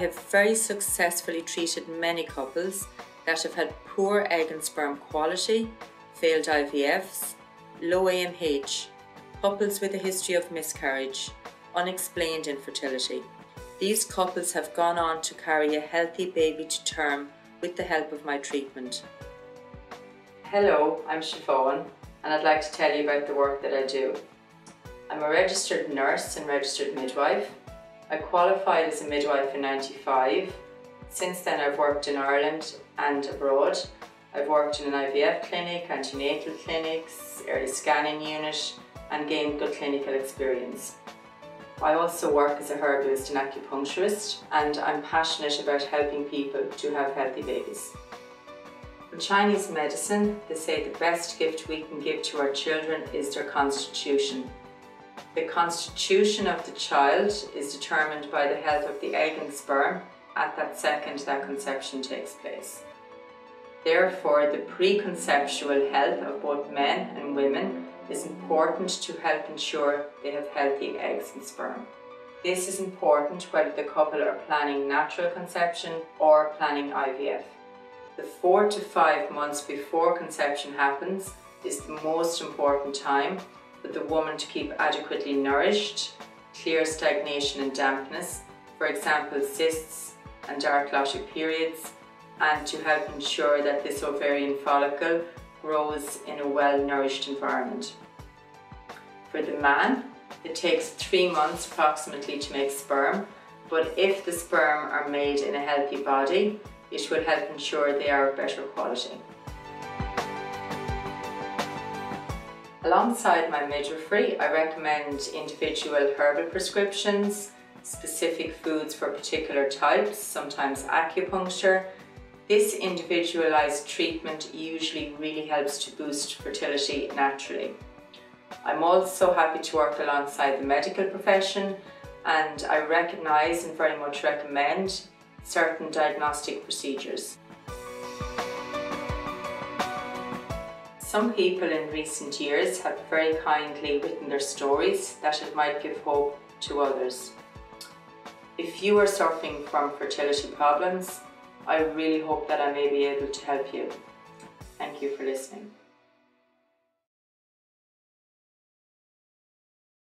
have very successfully treated many couples that have had poor egg and sperm quality, failed IVFs, low AMH, couples with a history of miscarriage, unexplained infertility. These couples have gone on to carry a healthy baby to term with the help of my treatment. Hello, I'm Siobhan and I'd like to tell you about the work that I do. I'm a registered nurse and registered midwife. I qualified as a midwife in 95. Since then I've worked in Ireland and abroad. I've worked in an IVF clinic, antenatal clinics, early scanning unit and gained good clinical experience. I also work as a herbalist and acupuncturist and I'm passionate about helping people to have healthy babies. In Chinese medicine, they say the best gift we can give to our children is their constitution. The constitution of the child is determined by the health of the egg and sperm at that second that conception takes place. Therefore, the preconceptual health of both men and women is important to help ensure they have healthy eggs and sperm. This is important whether the couple are planning natural conception or planning IVF. The four to five months before conception happens is the most important time for the woman to keep adequately nourished, clear stagnation and dampness, for example cysts and dark clotted periods, and to help ensure that this ovarian follicle grows in a well-nourished environment. For the man, it takes three months approximately to make sperm, but if the sperm are made in a healthy body, it will help ensure they are of better quality. Alongside my midwifery, I recommend individual herbal prescriptions, specific foods for particular types, sometimes acupuncture, this individualised treatment usually really helps to boost fertility naturally. I'm also happy to work alongside the medical profession and I recognise and very much recommend certain diagnostic procedures. Some people in recent years have very kindly written their stories that it might give hope to others. If you are suffering from fertility problems, I really hope that I may be able to help you. Thank you for listening.